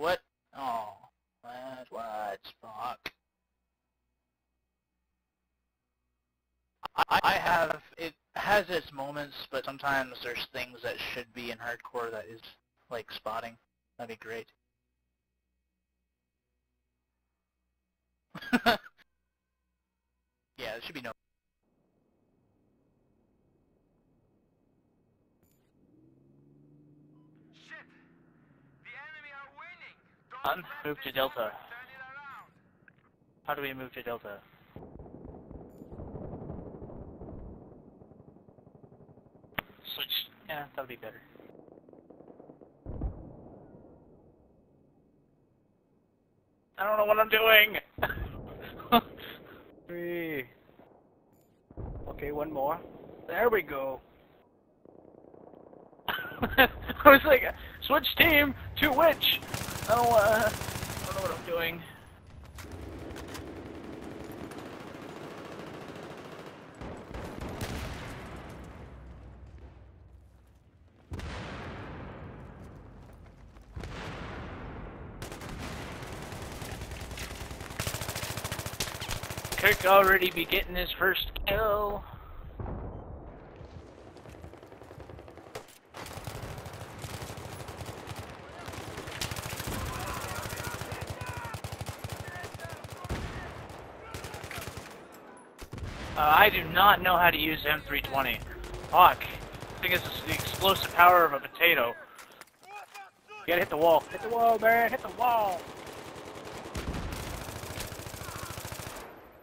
What? Oh, what? What? Fuck. I, I have, it has its moments, but sometimes there's things that should be in hardcore that is, like, spotting. That'd be great. yeah, there should be no... Shit! The enemy are winning! Un- move to Delta. How do we move to Delta? Switch. Yeah, that would be better. I don't know what I'm doing! Three. Okay, one more. There we go. I was like, switch team to which? Oh, uh, I don't know what I'm doing. Kirk already be getting his first kill. Uh, I do not know how to use M320. Fuck. I think it's the explosive power of a potato. You gotta hit the wall. Hit the wall, man. Hit the wall.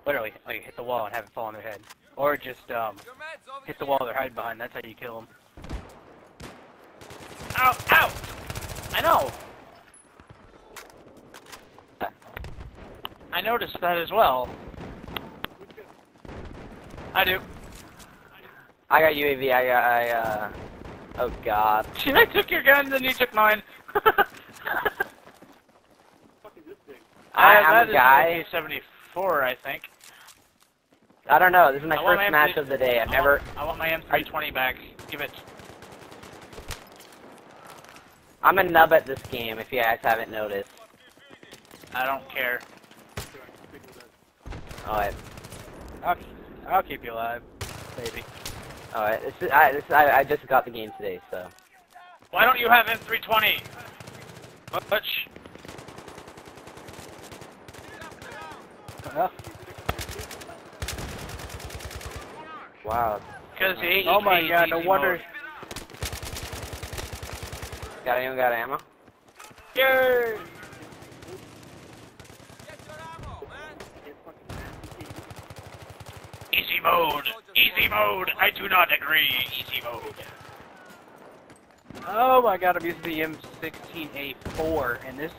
Literally, like hit the wall and have it fall on their head, or just um hit the wall they're hiding behind. That's how you kill them. Ow! Ow! I know. I noticed that as well. I do. I got UAV. I got. I uh. Oh God. I took your gun, then you took mine. I, Uh, I'm that a guy. is an AK-74, I think. I don't know. This is my I first my match of the day. I've I never. Want, I want my M320 back. Give it. I'm a nub at this game. If you guys haven't noticed. I don't care. Alright. I'll, I'll keep you alive, baby. Alright. This is. I. This. Is, I. I just got the game today, so. Why don't you have M320? Butch. Well, Wow. Because the oh my AK god, no wonder. Got anyone got ammo? Yay! Easy mode! Easy mode! I do not agree! Easy mode. Oh my god, I'm using the M16A4, and this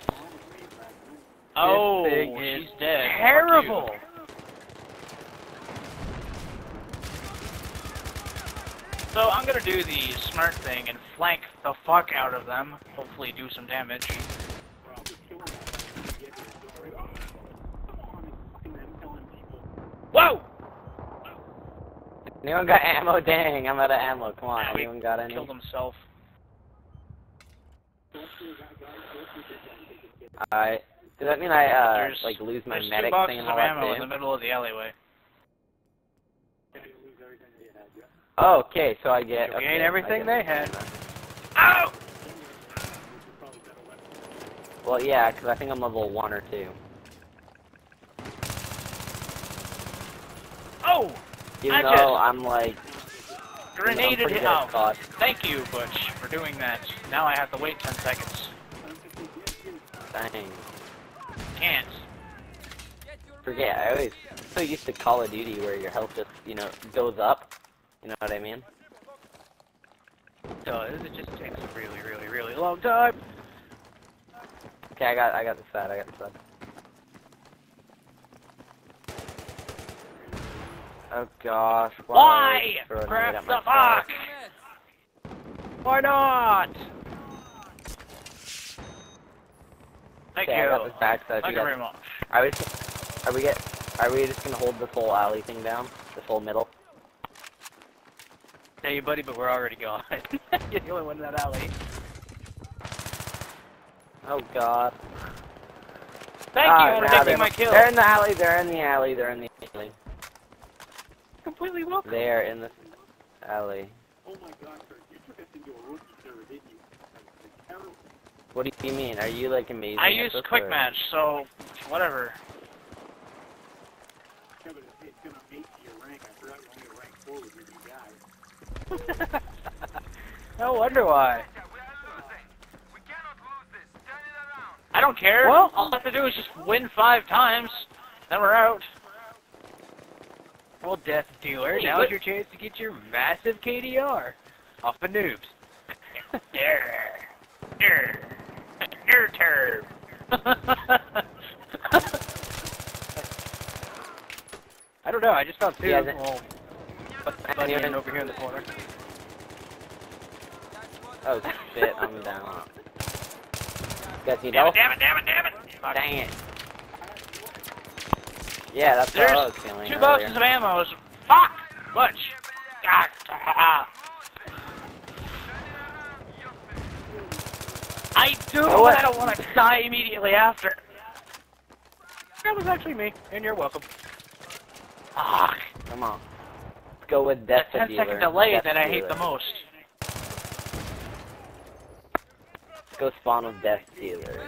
Oh, thing is she's dead. terrible. So I'm gonna do the smart thing and flank the fuck out of them. Hopefully do some damage. Anyone got ammo? Dang, I'm out of ammo. Come on, nah, anyone got any? Killed himself. Alright. Does that mean I, uh, there's, like, lose my medic thing and all of ammo in the middle of the alleyway. Oh, okay, so I get... Okay, Ain't everything they had. Ow! Well, yeah, because I think I'm level 1 or 2. Even I though I'm like. Grenaded him out. Thank you, Butch, for doing that. Now I have to wait 10 seconds. Dang. Can't. Forget. I always so used to Call of Duty where your health just you know goes up. You know what I mean? Oh, so it just takes a really, really, really long time. Okay, I got I got the side. I got the side. Oh gosh. Why? would you throw a nade Crap the fuck! Why not? Thank Okay, you. I got this back. So Thank you you very much. are we are we get are we just gonna hold this whole alley thing down? This whole middle? Hey, you buddy, but we're already gone. You're the only one in that alley. Oh god. Thank Ah, you for taking my kill. They're in the alley, they're in the alley, they're in the alley. Completely welcome. They're in the alley. What do you mean? Are you like amazing? I at used quick or- match, so whatever. No wonder why. We cannot lose this. Turn it around. I don't care. Well- all I have to do is just win five times, then we're out. Well, Death Dealer, Hey, now's what- your chance to get your massive KDR off the noobs. Err. Err. Err. I don't know, I just found two. Yeah, well, buddy in over here in the corner. Oh shit, I'm down. Guys need damn help? it, damn it, damn it, damn it. Dang it. Yeah, that's There's what I was feeling two earlier. boxes of ammo. Fuck! Butch! God. I do, Oh? I don't want to die immediately after. That was actually me, and you're welcome. Fuck. Come on. Let's go with Death The 10 Dealer. second delay Death that I hate the most. Let's go spawn with Death Dealer.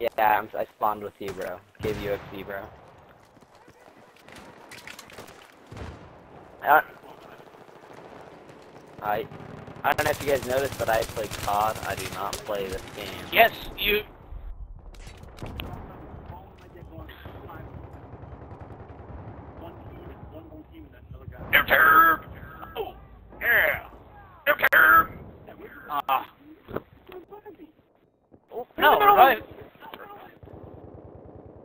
Yeah, I'm, I spawned with you, bro. Give you XP, bro. I don't, I, I don't know if you guys noticed, but I play COD. I do not play this game. Yes, you. Noob turb! Oh, yeah. Noob turb! Ah. Oh, no, right.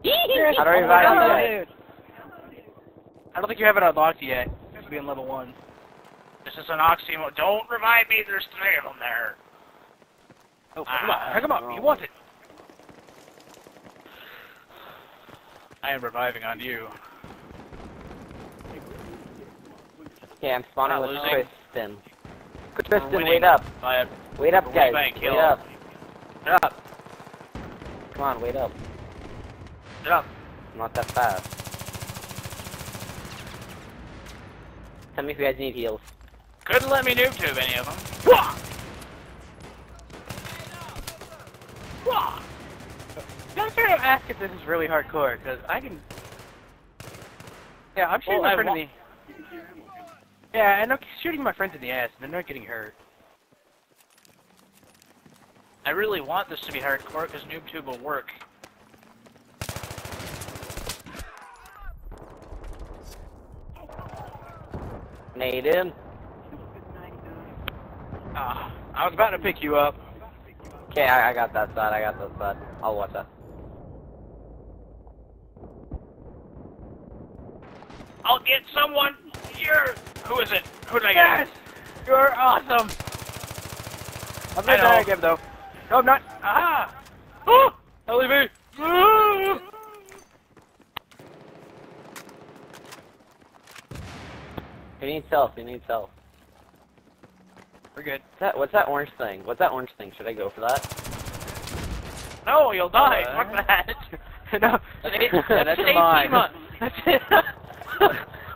How do I revive you? I don't think you have it unlocked yet. It's in level one. This is an oxymoron. Don't revive me. There's three of them there. Oh, pick him up, Ah, pick him up. no. You want it. I am reviving on you. Yeah, I'm spawning Not with losing. Kristen. We're Kristen, wait up. A Wait up, guys. winning by a Wait kill. up. Get up. Come on, wait up. Get up. Not that fast. Tell me if you guys need heals. couldn't let me noob tube any of them. Wah! Wah! I'm trying to ask if this is really hardcore, because I can... Yeah, I'm shooting Well, my friend in the... Yeah, and I'm shooting my friends in the ass, and they're not getting hurt. I really want this to be hardcore because NoobTube will work. Nade in. Ah, I was about to pick you up. Okay, I, I got that side. I got that side. I'll watch that. I'll get someone here. Who is it? Who did I get? Yes! You're awesome! I'm not dying again, though. No, I'm not. Ah! Oh! LEV! Ah! Who needs health? Who needs health? We're good. What's that, what's that orange thing? What's that orange thing? Should I go for that? No, you'll die. Uh, Fuck that. no. That's it. Yeah, that's It's mine. 18 months. That's it.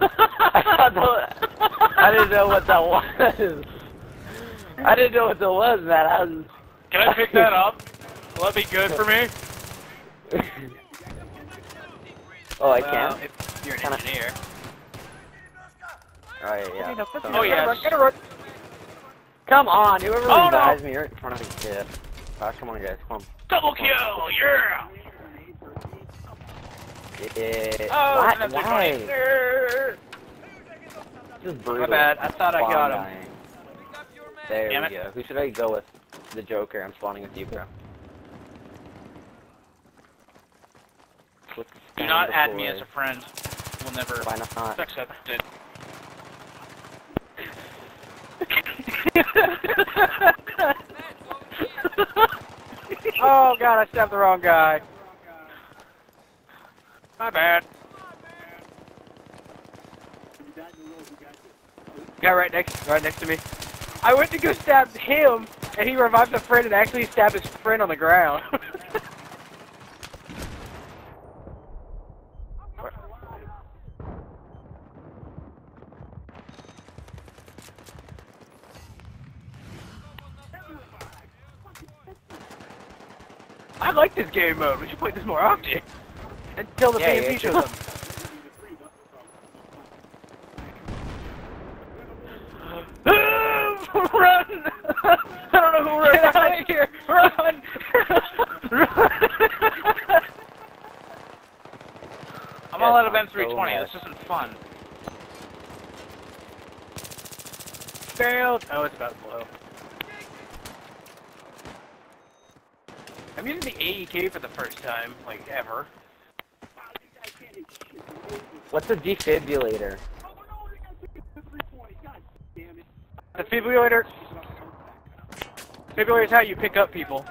I, thought I didn't know what that was. I didn't know what that was, man. I was. Can I pick that up? Will that be good for me? oh, I Well, can. if you're an Kinda- engineer. Alright, yeah. Okay, no, let's So- go. Oh, yes. Gotta run, gotta run. Come on, whoever Oh, revives me, you're in front of a kid. Ah, come on, guys, come on. Double kill, yeah! Yeah. Oh, what? Why? This is brutal. My bad. I thought I got him. dying. There Damn we it. go. Who should I go with? The Joker. I'm spawning with you, bro. Do not add me as a friend. We'll never Why not? accept it. oh god, I stabbed the wrong guy. My bad. Guy right next, right next to me. I went to go stab him, And he revived a friend and actually stabbed his friend on the ground. I like this game mode. We should play this more often. Until the Yeah, PMP yeah, shows up. Run! I don't know who Get out of here! Run! Run! I'm all out of M320. so this isn't fun. Failed! Oh, it's about to blow. I'm using the AEK for the first time, like, ever. What's a defibrillator? The defibrillator... Defibrillator is how you pick up people.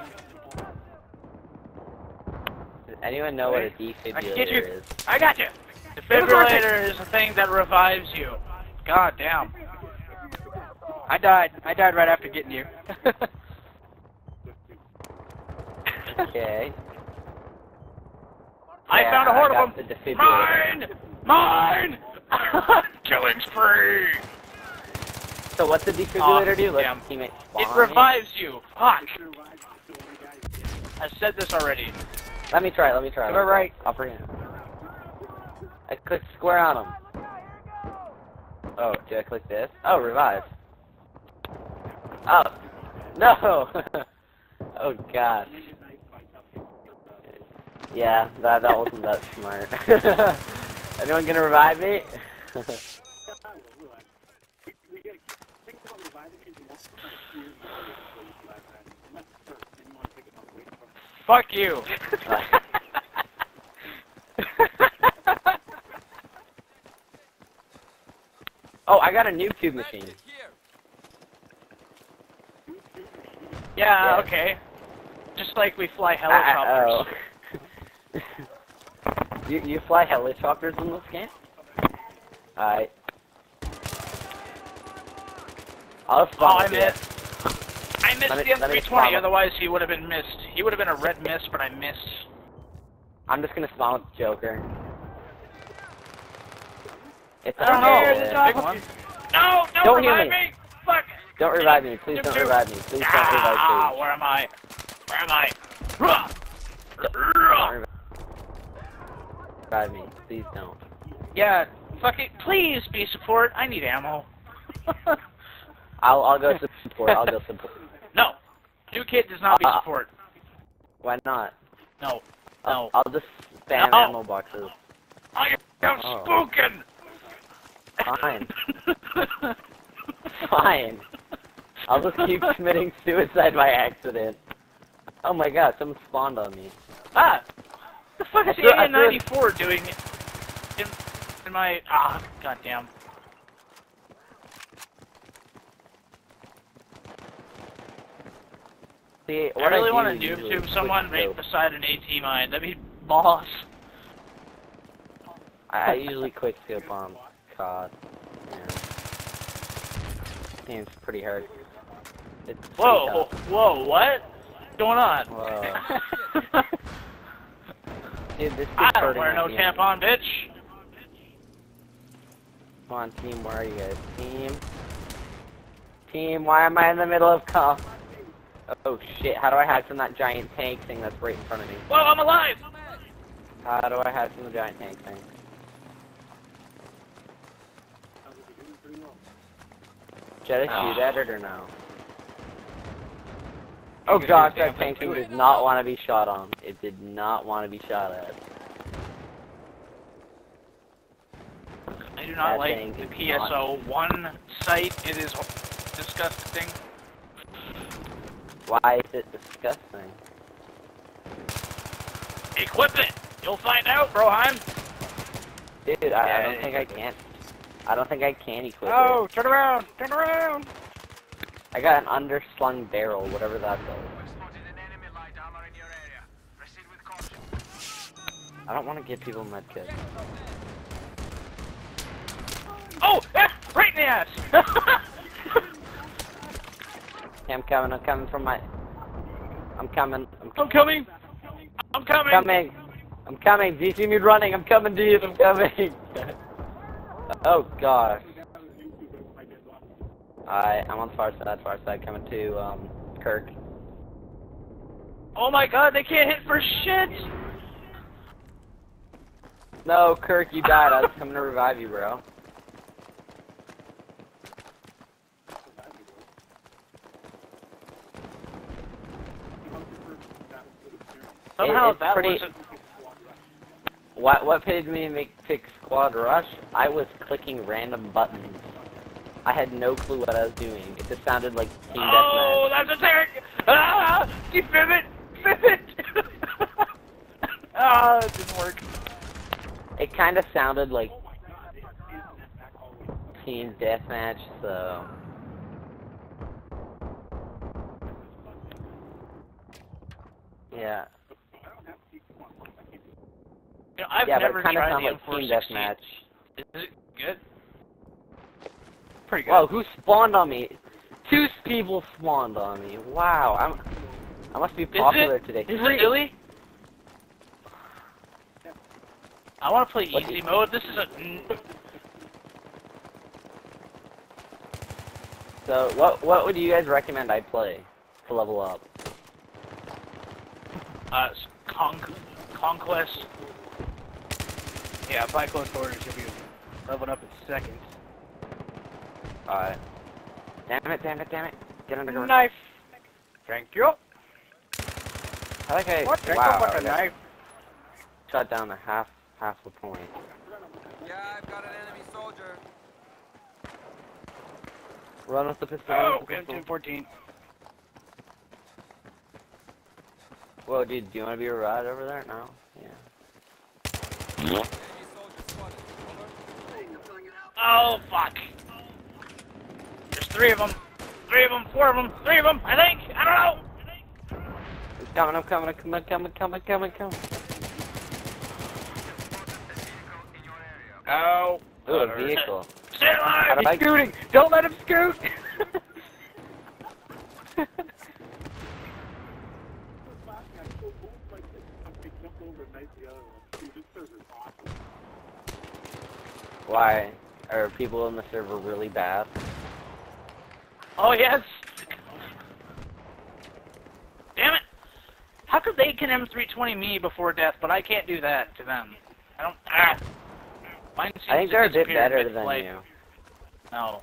Does anyone know what a I can get you. is? I got you! Defibrillator is a thing that revives you. God damn. I died. I died right after getting you. Okay. I Yeah, found a horde of them. the. Mine! Mine! Killing spree! So what's the defibrillator do? Let teammate It revives you. Fuck. I said this already. Let me try. Let me try. To let me right. I'll bring it. I clicked square on him. Oh, did I click this? Oh, revive. Oh, no. oh gosh. Yeah, that that wasn't that smart. Anyone gonna revive me? Fuck you. oh, I got a new cube machine. yeah, Yeah. okay. Just like we fly Uh, helicopters. oh. You you fly helicopters in this game? Alright. I'll Oh, spawn I with you. missed. I missed me- the M320, follow. otherwise he would have been missed. He would have been a red miss, but I missed. I'm just gonna spawn with Joker. It's I don't know. No, don't, Don't revive me. me. Fuck. Don't revive me. Please don't revive me. Please don't revive me. Ah, where am I? Where am I? Ruh. Don't Ruh. Me. Please don't. Yeah, fuck it. Please be support. I need ammo. I'll I'll go support. I'll go support. no. New kid does not be Uh, support. Why not? No. I'll, No. I'll just spam No. ammo boxes. I am Oh. spoken. Fine. Fine. I'll just keep committing suicide by accident. Oh my god, someone spawned on me. Ah! The fuck I is the threw- I threw- AN-94 doing in, in my... Ah, goddamn. See, I really do want to usually noob tube someone right scope. beside an AT mine. That'd be boss. I, I usually quick scope on COD. Yeah. Seems pretty hard. It's pretty Whoa, tough. whoa, what? What's going on? Whoa. Dude, this I don't wear no tampon, bitch. Come on, team, where are you guys? Team? Team, why am I in the middle of call? Oh shit, how do I hide from that giant tank thing that's right in front of me? Whoa, I'm alive! How do I hide from the giant tank thing? Should I shoot ah. at it or no? Oh gosh, that to did not want to be shot on. It did not want to be shot at. I do not That like the PSO one sight. It is disgusting. Why is it disgusting? Equip it! You'll find out, Broheim. Dude, I, I don't think I can. I don't think I can equip oh, it. Oh, turn around! Turn around! I got an underslung barrel, whatever that does. We've spotted an enemy light armor in your area. Proceed with caution. I don't want to give people medkits. Oh, eh, right in the ass. Okay, I'm coming. I'm coming from my. I'm coming. I'm coming! I'm coming. I'm coming. coming. I'm coming. Do you see me running? I'm coming to you. I'm coming. oh gosh. Alright, I'm on the far side. Far side coming to um Kirk. Oh my god, they can't hit for shit. No, Kirk, you died. I was coming to revive you, bro. Somehow it's that pretty- wasn't. What what paid me make pick squad rush? I was clicking random buttons. I had no clue what I was doing. It just sounded like team Oh, deathmatch. that's a tank! Ah! It! Fib it! ah, it didn't work. It kind of sounded like team deathmatch, so yeah. You know, I've yeah, never but it kind of the like team deathmatch. Is it good? Pretty good. Whoa, who spawned on me? Two people spawned on me. Wow, I'm. I must be popular it? today. Is it really? I want to play What easy mode. This is a. So, what what would you guys recommend I play to level up? Uh, con conquest. Yeah, by close quarters, you'll be leveling up in seconds. Alright. Damn it! Damn it! Damn it! Get underground. Knife. Thank you. I think I. What? Thank wow. you for I knife. Shut down to half half the point. Yeah, I've got an enemy soldier. Run with the pistol. Oh, run with the oh, pistol. M214. Whoa, dude, do you want to be a ride over there? No. Yeah. Enemy soldier spotted. Over. Oh fuck! There's three of them. Three of them. Four of them. Three of them. I think. I don't know. I'm coming. I'm coming. I'm coming. Coming. Coming. Coming. Coming. in your area. Oh. Ooh, a vehicle. Stay alive. How do I- He's scooting. Don't let him scoot. Why are people in the server really bad? Oh yes. Damn it! How could they can M320 me before death, but I can't do that to them? I don't. Ah. Mine seems I think to they're a bit better than mid-flight. you. No.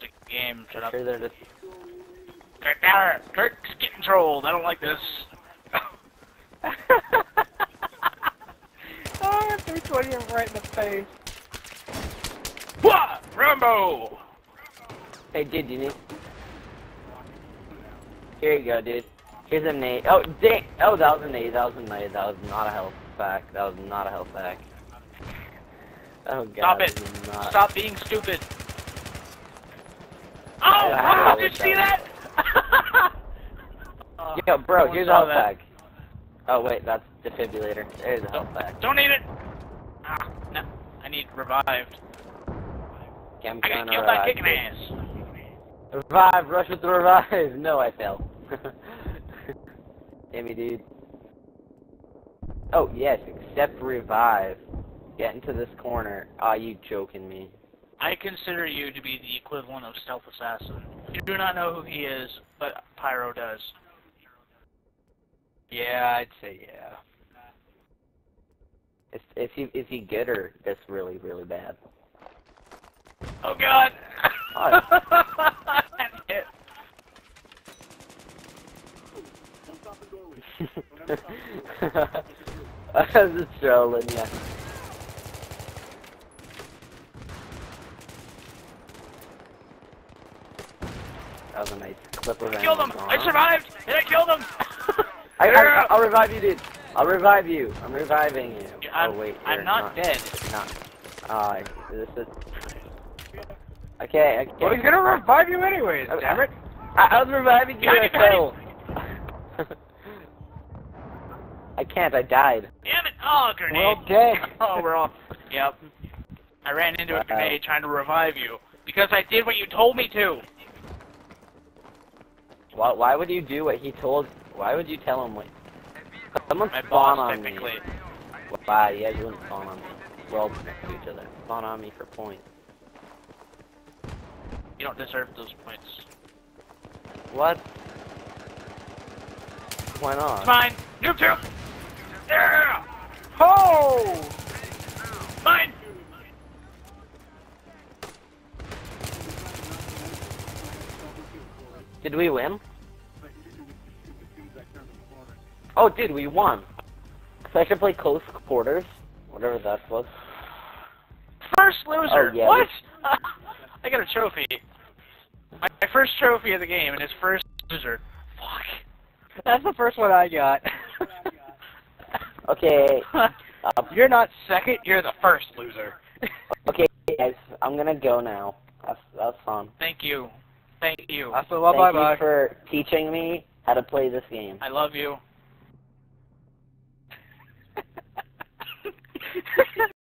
The game. Shut up. Sure, they're just. Kirk, Downer, Kirk's getting trolled. I don't like this. oh, M320 him right in the face. Wah! Rambo! Hey, dude, you need. Here you go, dude. Here's a nade. Oh, dang. Oh, that was a nade. That was a nade. That was not a health pack. That was not a health pack. Oh god. Stop it. Not... Stop being stupid. Oh! Wow, did you see that-? Uh, Yo, no bro, one here's a health that. pack. Oh wait, that's defibrillator. There's a health pack. Don't need it! Ah, no. I need revived. Okay, I'm I got killed by kicking ass. Revive, rush with the revive. No, I fell. Damn me, dude. Oh yes, accept revive. Get into this corner. Ah, you joking me? I consider you to be the equivalent of Stealth Assassin. You do not know who he is, but Pyro does. Yeah, I'd say yeah. Is, is he is he good or just really really bad? Oh god! Oh. That's it. I was just trolling, yeah. That was a nice clip of I killed him! I survived! And I killed him! I, I, I'll revive you, dude. I'll revive you. I'm reviving you. I'm, oh wait, I'm you're not, dead. Not. Ah, this is. Okay, okay. Well, he's gonna revive you anyways, Oh, damn it. I, I was reviving you. I fell. I can't. I died. Damn it! Oh, grenade! We're all dead. Oh, we're all. Yep. I ran into a grenade trying to revive you because I did what you told me to. Why, why would you do what he told? Why would you tell him what? Someone My spawn boss, on me. Why? You guys wouldn't spawn on me. We're all next to each other. Spawn on me for points. You don't deserve those points. What? Why not? It's mine! Noob tube! Yeah! Oh! Mine! Did we win? Oh, dude, we won. So I should play close quarters, whatever that was. First loser! Oh, yeah, what? I got a trophy. My, my first trophy of the game, and his first loser. Fuck. That's the first one I got. Okay. Uh, you're not second, you're the first loser. okay, guys, I'm gonna go now. That's, that's fun. Thank you. Thank you. Thank bye-bye. you for teaching me how to play this game. I love you.